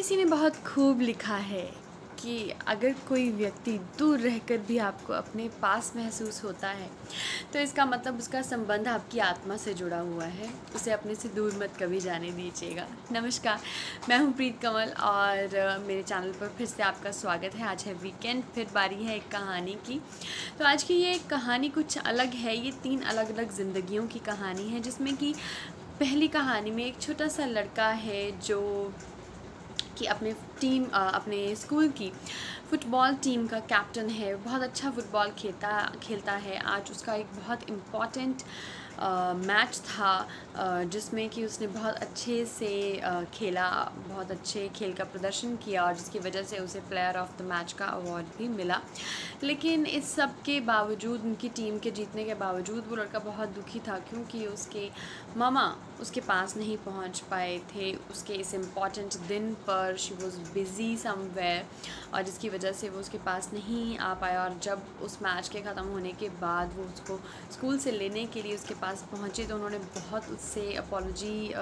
किसी ने बहुत खूब लिखा है कि अगर कोई व्यक्ति दूर रहकर भी आपको अपने पास महसूस होता है तो इसका मतलब उसका संबंध आपकी आत्मा से जुड़ा हुआ है। उसे अपने से दूर मत कभी जाने दीजिएगा। नमस्कार, मैं हूँ प्रीत कमल और मेरे चैनल पर फिर से आपका स्वागत है। आज है वीकेंड, फिर बारी है एक कहानी की। तो आज की ये कहानी कुछ अलग है। ये तीन अलग अलग ज़िंदगियों की कहानी है, जिसमें कि पहली कहानी में एक छोटा सा लड़का है जो कि अपने टीम अपने स्कूल की फ़ुटबॉल टीम का कैप्टन है, बहुत अच्छा फ़ुटबॉल खेलता खेलता है। आज उसका एक बहुत इंपॉर्टेंट मैच था जिसमें कि उसने बहुत अच्छे से खेला, बहुत अच्छे खेल का प्रदर्शन किया और जिसकी वजह से उसे प्लेयर ऑफ़ द मैच का अवार्ड भी मिला। लेकिन इस सब के बावजूद, उनकी टीम के जीतने के बावजूद वो लड़का बहुत दुखी था क्योंकि उसके मामा उसके पास नहीं पहुँच पाए थे। उसके इस इंपॉर्टेंट दिन पर शी वॉज़ बिज़ी समवेयर और जिसकी वजह से वो उसके पास नहीं आ पाया। और जब उस मैच के ख़त्म होने के बाद वो उसको स्कूल से लेने के लिए उसके पास पहुँचे तो उन्होंने बहुत उससे अपॉलोजी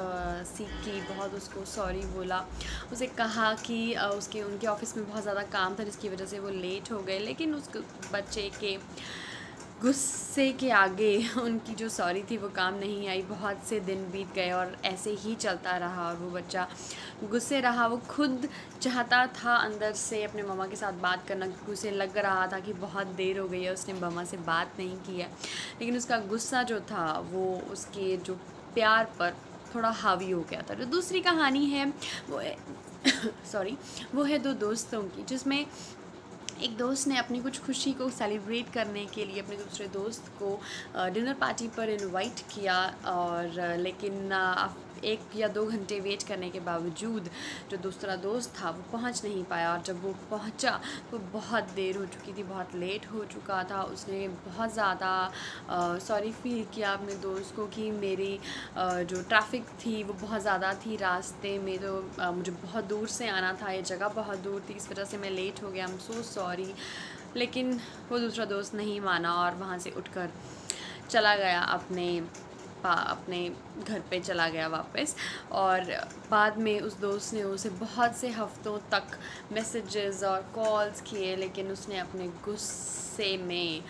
सीख की, बहुत उसको सॉरी बोला। उसे कहा कि उसके, उनके ऑफ़िस में बहुत ज़्यादा काम था, जिसकी वजह से वो लेट हो गए। लेकिन उस बच्चे के गुस्से के आगे उनकी जो सॉरी थी, वो काम नहीं आई। बहुत से दिन बीत गए और ऐसे ही चलता रहा और वो बच्चा गुस्से रहा। वो खुद चाहता था अंदर से अपने मामा के साथ बात करना। क्योंकि उसे लग रहा था कि बहुत देर हो गई है, उसने मामा से बात नहीं की है। लेकिन उसका गुस्सा जो था, वो उसके जो प्यार पर थोड़ा हावी हो गया था। जो दूसरी कहानी है, वो सॉरी, वो है दो दोस्तों की, जिसमें एक दोस्त ने अपनी कुछ खुशी को सेलिब्रेट करने के लिए अपने दूसरे दोस्त को डिनर पार्टी पर इनवाइट किया और, लेकिन एक या दो घंटे वेट करने के बावजूद जो दूसरा दोस्त था वो पहुँच नहीं पाया। और जब वो पहुँचा तो बहुत देर हो चुकी थी बहुत लेट हो चुका था। उसने बहुत ज़्यादा सॉरी फील किया अपने दोस्त को कि मेरी आ, जो ट्रैफ़िक थी वो बहुत ज़्यादा थी रास्ते में। तो आ, मुझे बहुत दूर से आना था ये जगह बहुत दूर थी इस वजह से मैं लेट हो गया। एम सो सॉरी लेकिन वो दूसरा दोस्त नहीं माना और वहाँ से उठकर चला गया अपने अपने घर पे चला गया वापस। और बाद में उस दोस्त ने उसे बहुत से हफ्तों तक मैसेजेस और कॉल्स किए, लेकिन उसने अपने गुस्से में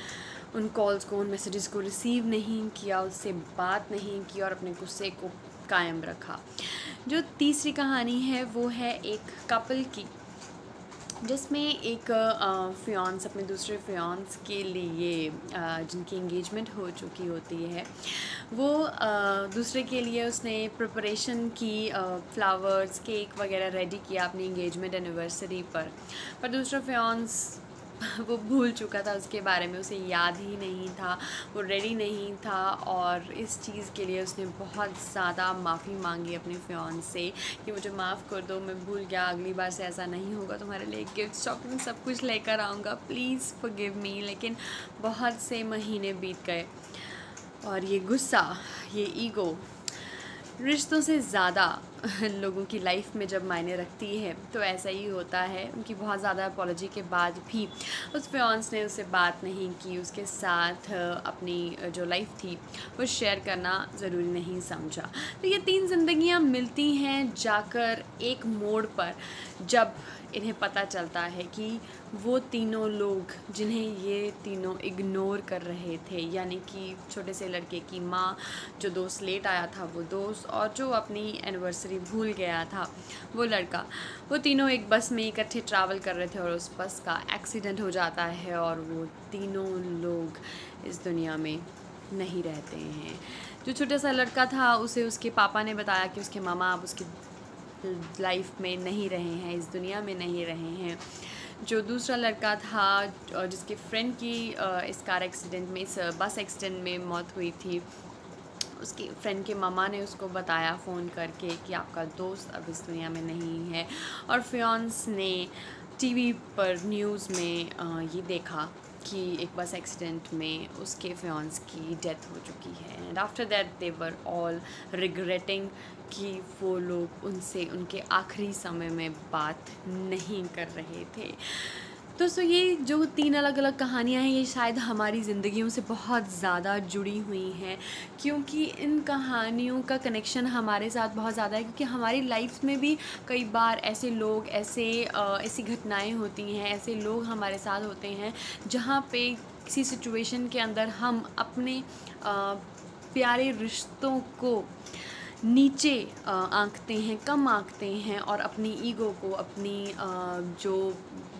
उन कॉल्स को, उन मैसेजेस को रिसीव नहीं किया, उससे बात नहीं की और अपने गुस्से को कायम रखा। जो तीसरी कहानी है, वो है एक कपल की जिसमें एक फ़ियांस अपने दूसरे फ़ियांस के लिए जिनकी इंगेजमेंट हो चुकी होती है, वो दूसरे के लिए उसने प्रिपरेशन की फ्लावर्स केक वगैरह रेडी किया अपनी इंगेजमेंट एनिवर्सरी पर। पर दूसरा फ़ियांस वो भूल चुका था, उसके बारे में उसे याद ही नहीं था, वो रेडी नहीं था और इस चीज़ के लिए उसने बहुत ज़्यादा माफ़ी मांगी अपने फ्योन से कि मुझे माफ़ कर दो, मैं भूल गया, अगली बार से ऐसा नहीं होगा तुम्हारे लिए गिफ्ट शॉपिंग सब कुछ लेकर आऊँगा प्लीज़ गिव मी लेकिन बहुत से महीने बीत गए और ये गुस्सा, ये ईगो रिश्तों से ज़्यादा लोगों की लाइफ में जब मायने रखती है तो ऐसा ही होता है। उनकी बहुत ज़्यादा अपॉलोजी के बाद भी उस फ्योन्स ने उससे बात नहीं की, उसके साथ अपनी जो लाइफ थी, वो शेयर करना ज़रूरी नहीं समझा। तो ये तीन ज़िंदगियाँ मिलती हैं जाकर एक मोड़ पर, जब इन्हें पता चलता है कि वो तीनों लोग जिन्हें ये तीनों इग्नोर कर रहे थे, यानी कि छोटे से लड़के की माँ, जो दोस्त लेट आया था वो दोस्त, और जो अपनी एनिवर्सरी भूल गया था वो लड़का। वो तीनों एक बस में इकट्ठे ट्रैवल कर रहे थे और उस बस का एक्सीडेंट हो जाता है और वो तीनों लोग इस दुनिया में नहीं रहते हैं। जो छोटा सा लड़का था, उसे उसके पापा ने बताया कि उसके मामा अब उसकी लाइफ में नहीं रहे हैं, इस दुनिया में नहीं रहे हैं। जो दूसरा लड़का था, जिसके फ्रेंड की इस कार एक्सीडेंट में, इस बस एक्सीडेंट में मौत हुई थी उसके फ्रेंड के मामा ने उसको बताया फ़ोन करके कि आपका दोस्त अब इस दुनिया में नहीं है। और फ्योन्स ने टीवी पर न्यूज़ में ये देखा कि एक बस एक्सीडेंट में उसके फ्योन्स की डेथ हो चुकी है। And after that they were all regretting कि वो लोग उनसे, उनके आखिरी समय में बात नहीं कर रहे थे। दोस्तों ये जो तीन अलग अलग कहानियाँ हैं, ये शायद हमारी ज़िंदगियों से बहुत ज़्यादा जुड़ी हुई हैं, क्योंकि इन कहानियों का कनेक्शन हमारे साथ बहुत ज़्यादा है, क्योंकि हमारी लाइफ में भी कई बार ऐसे लोग, ऐसे ऐसी घटनाएँ होती हैं, ऐसे लोग हमारे साथ होते हैं, जहाँ पे किसी सिचुएशन के अंदर हम अपने प्यारे रिश्तों को नीचे आंकते हैं, कम आंकते हैं और अपनी ईगो को, अपनी जो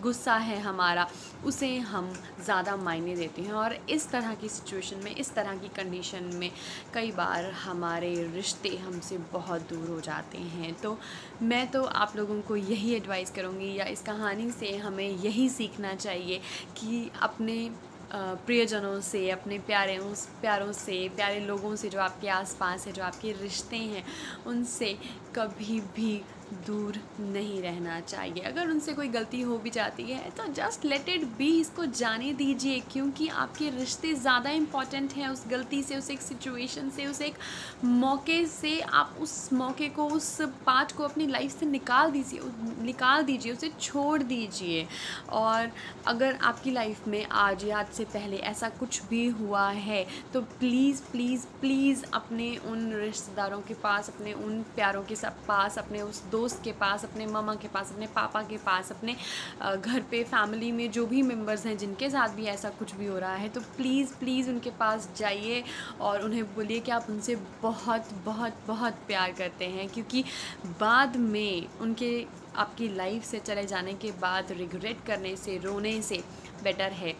गुस्सा है हमारा, उसे हम ज़्यादा मायने देते हैं। और इस तरह की सिचुएशन में, इस तरह की कंडीशन में कई बार हमारे रिश्ते हमसे बहुत दूर हो जाते हैं। तो मैं तो आप लोगों को यही एडवाइस करूँगी या इस कहानी से हमें यही सीखना चाहिए कि अपने प्रियजनों से, अपने प्यारे प्यारों से, प्यारे लोगों से जो आपके आसपास है, जो आपके रिश्ते हैं, उनसे कभी भी दूर नहीं रहना चाहिए। अगर उनसे कोई गलती हो भी जाती है तो जस्ट लेट इट बी इसको जाने दीजिए, क्योंकि आपके रिश्ते ज़्यादा इंपॉर्टेंट हैं, उस गलती से, उस एक सिचुएशन से, उस एक मौके से, आप उस मौके को, उस पार्ट को अपनी लाइफ से निकाल दीजिए निकाल दीजिए, उसे छोड़ दीजिए। और अगर आपकी लाइफ में आज या आज से पहले ऐसा कुछ भी हुआ है तो प्लीज़ प्लीज़ प्लीज़ अपने उन रिश्तेदारों के पास, अपने उन प्यारों के पास, अपने उस दो दोस्त के पास, अपने ममा के पास, अपने पापा के पास, अपने घर पे फैमिली में जो भी मेंबर्स हैं, जिनके साथ भी ऐसा कुछ भी हो रहा है तो प्लीज़ प्लीज़ उनके पास जाइए और उन्हें बोलिए कि आप उनसे बहुत बहुत बहुत प्यार करते हैं, क्योंकि बाद में उनके, आपकी लाइफ से चले जाने के बाद रिग्रेट करने से, रोने से बेटर है।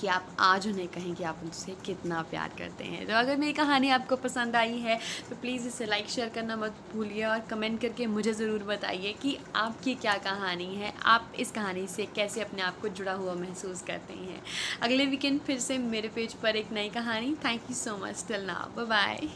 कि आप आज उन्हें कहें कि आप उनसे कितना प्यार करते हैं। तो अगर मेरी कहानी आपको पसंद आई है तो प्लीज़ इसे लाइक शेयर करना मत भूलिए और कमेंट करके मुझे ज़रूर बताइए कि आपकी क्या कहानी है, आप इस कहानी से कैसे अपने आप को जुड़ा हुआ महसूस करते हैं। अगले वीकेंड फिर से मेरे पेज पर एक नई कहानी। Thank you so much till now bye